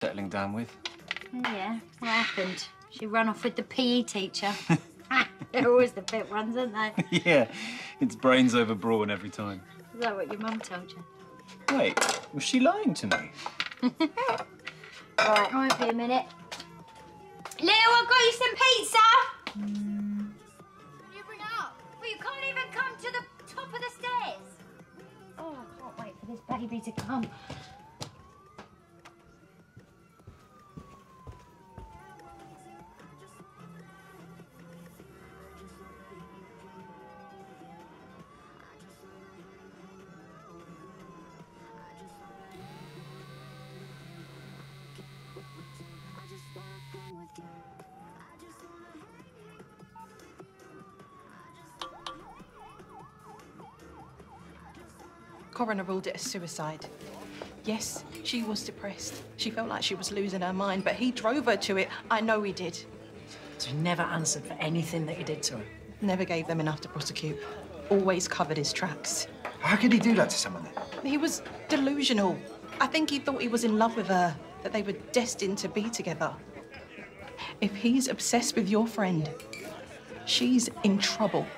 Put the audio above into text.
settling down with. Yeah, what happened? She ran off with the PE teacher. They're always the fit ones, aren't they? yeah, it's brains over brawn every time. Is that what your mum told you? Wait, was she lying to me? Right, I won't be a minute. Leo, I've got you some pizza! Can you bring up? Well, you can't even come to the top of the stairs. Oh, I can't wait for this baby to come. Coroner ruled it a suicide. Yes, she was depressed. She felt like she was losing her mind, but he drove her to it. I know he did. So he never answered for anything that he did to her. Never gave them enough to prosecute. Always covered his tracks. How could he do that to someone then? He was delusional. I think he thought he was in love with her, that they were destined to be together. If he's obsessed with your friend, she's in trouble.